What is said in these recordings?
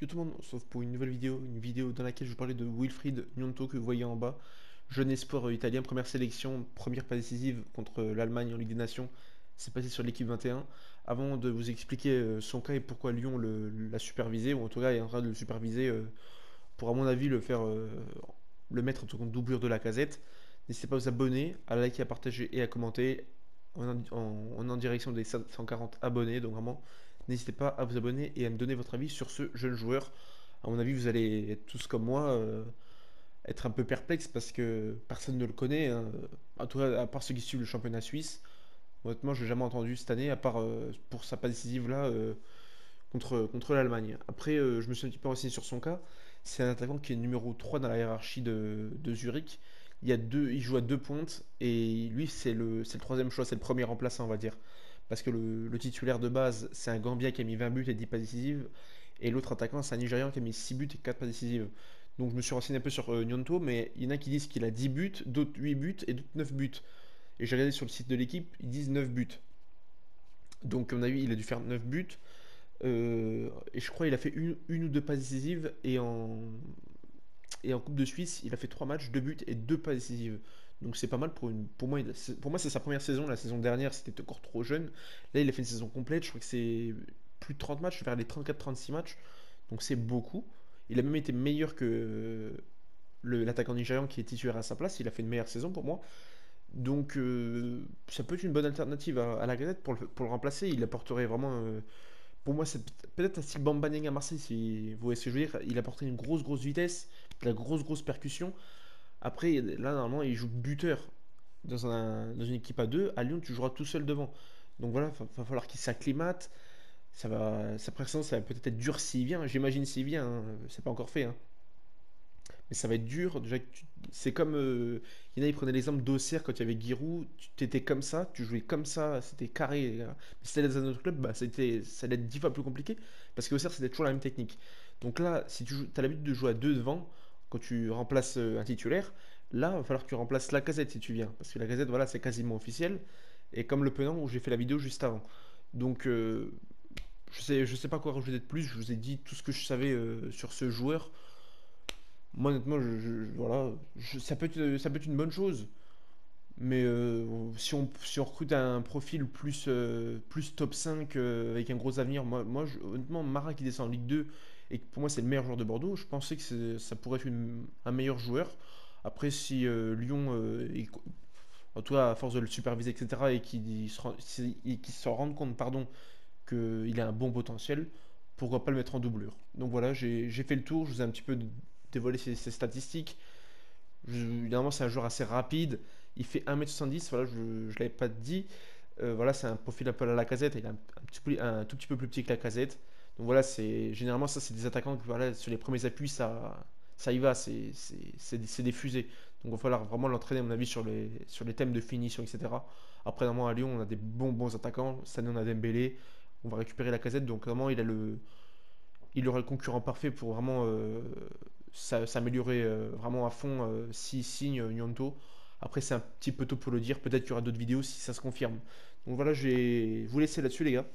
Yo tout le monde, sauf pour une nouvelle vidéo, une vidéo dans laquelle je vous parlais de Wilfried Gnonto que vous voyez en bas. Jeune espoir italien, première sélection, première pas décisive contre l'Allemagne en Ligue des Nations. C'est passé sur l'équipe 21. Avant de vous expliquer euh, son cas et pourquoi Lyon l'a supervisé, ou en tout cas est en train de le superviser euh, pour à mon avis le faire euh, le mettre en tout cas doublure de la casette. N'hésitez pas à vous abonner, à liker, à partager et à commenter. en, en direction des 140 abonnés, donc vraiment N'hésitez pas à vous abonner et à me donner votre avis sur ce jeune joueur. À mon avis, vous allez tous comme moi, euh, être un peu perplexe parce que personne ne le connaît. Hein. À part ceux qui suivent le championnat suisse. Honnêtement, je l'ai jamais entendu cette année, à part euh, pour sa pas décisive là euh, contre, contre l'Allemagne. Après, je me suis un petit peu renseigné sur son cas. C'est un attaquant qui est numéro 3 dans la hiérarchie de, Zurich. Il, y a deux, il joue à deux pointes et lui, c'est le, le troisième choix, c'est le premier remplaçant, on va dire parce que le, titulaire de base, c'est un Gambien qui a mis 20 buts et 10 pas décisives, et l'autre attaquant, c'est un Nigérian qui a mis 6 buts et 4 pas décisives. Donc je me suis renseigné un peu sur euh, Nyonto, mais il y en a qui disent qu'il a 10 buts, d'autres 8 buts et d'autres 9 buts. Et j'ai regardé sur le site de l'équipe, ils disent 9 buts. Donc à mon avis, il a dû faire 9 buts. Euh, et je crois qu'il a fait une, une, ou deux passes décisives. Et en, et en Coupe de Suisse, il a fait 3 matchs, 2 buts et 2 passes décisives. Donc c'est pas mal pour une. Pour moi, pour moi c'est sa première saison. La saison dernière, c'était encore trop jeune. Là, il a fait une saison complète. Je crois que c'est plus de 30 matchs, vers les 34-36 matchs. Donc c'est beaucoup. Il a même été meilleur que l'attaquant nigérian qui est titulaire à sa place. Il a fait une meilleure saison pour moi. Donc euh, ça peut être une bonne alternative à, la Gazette pour le, pour le remplacer. Il apporterait vraiment. Euh, pour moi, c'est peut-être un style Bambanyang à Marseille, si vous voyez ce que je veux dire. Il apporterait une grosse, grosse vitesse, de la grosse, grosse percussion. Après, là, normalement, il joue buteur dans, un, dans une équipe à deux. À Lyon, tu joueras tout seul devant. Donc voilà, il va, falloir qu'il s'acclimate. Ça va, sa présence, ça va peut-être être dur s'il vient. J'imagine s'il vient. Hein. C'est pas encore fait. Hein. Mais ça va être dur. Déjà, c'est comme. Euh, il y en a, ils prenaient l'exemple d'Auxerre quand il y avait Giroud. Tu étais comme ça, tu jouais comme ça, c'était carré. Mais si dans un autre club, bah, c'était, ça allait être dix fois plus compliqué. Parce qu'Auxerre, c'était toujours la même technique. Donc là, si tu as l'habitude de jouer à deux devant, tu remplaces euh, un titulaire, là, il va falloir que tu remplaces la casette si tu viens. Parce que la casette, voilà, c'est quasiment officiel. Et comme le Penant où j'ai fait la vidéo juste avant. Donc, euh, je sais, je sais pas quoi rajouter de plus. Je vous ai dit tout ce que je savais euh, sur ce joueur. Moi, honnêtement, je, voilà, ça, peut ça peut être une bonne chose. Mais si, on, si on recrute un profil plus, plus top 5 avec un gros avenir, moi, moi honnêtement, Mara qui descend en Ligue 2 et pour moi c'est le meilleur joueur de Bordeaux, je pensais que ça pourrait être un meilleur joueur. Après, si euh, Lyon, euh, en tout cas à force de le superviser, etc., et qu'il se, rende compte qu'il a un bon potentiel, pourquoi pas le mettre en doublure. Donc voilà, j'ai fait le tour, je vous ai un petit peu dévoilé ses, statistiques. évidemment, c'est un joueur assez rapide, il fait 1m70, voilà, je ne l'avais pas dit. Euh, voilà, c'est un profil un peu à la casette, il est un, tout petit peu plus petit que la casette. Donc voilà, c'est généralement ça, c'est des attaquants que voilà, sur les premiers appuis, ça, ça y va, c'est des fusées. Donc il va falloir vraiment l'entraîner, à mon avis, sur les, sur les thèmes de finition, etc. Après, normalement, à Lyon, on a des bons, bons attaquants. Cette année, on a Dembélé. On va récupérer la casette. Donc vraiment, il, a le, il aura le concurrent parfait pour vraiment euh, s'améliorer euh, vraiment à fond euh, si signe Nyonto. Après, c'est un petit peu tôt pour le dire. Peut-être qu'il y aura d'autres vidéos si ça se confirme. Donc voilà, je vais vous laisser là-dessus, les gars.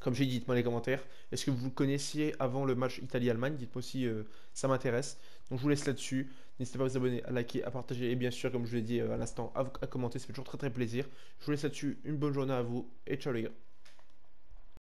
Comme j'ai dit, dites-moi les commentaires. Est-ce que vous le connaissiez avant le match Italie-Allemagne? Dites-moi si euh, ça m'intéresse. Donc je vous laisse là-dessus. N'hésitez pas à vous abonner, à liker, à partager et bien sûr, comme je l'ai dit euh, à l'instant, à, à commenter. Ça fait toujours très très plaisir. Je vous laisse là-dessus. Une bonne journée à vous et ciao les gars.